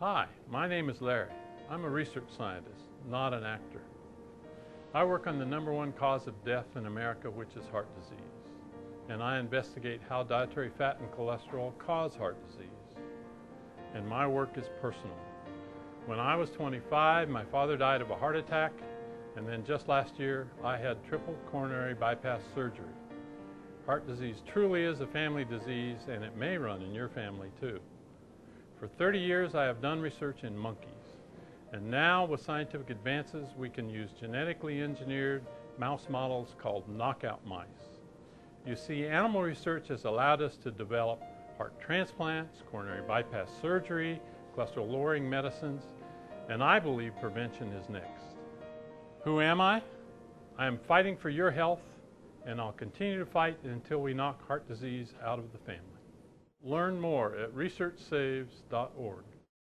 Hi, my name is Larry. I'm a research scientist, not an actor. I work on the number one cause of death in America, which is heart disease. And I investigate how dietary fat and cholesterol cause heart disease. And my work is personal. When I was 25, my father died of a heart attack, and then just last year, I had triple coronary bypass surgery. Heart disease truly is a family disease, and it may run in your family too. For 30 years, I have done research in monkeys. And now, with scientific advances, we can use genetically engineered mouse models called knockout mice. You see, animal research has allowed us to develop heart transplants, coronary bypass surgery, cholesterol lowering medicines, and I believe prevention is next. Who am I? I am fighting for your health, and I'll continue to fight until we knock heart disease out of the family. Learn more at researchsaves.org.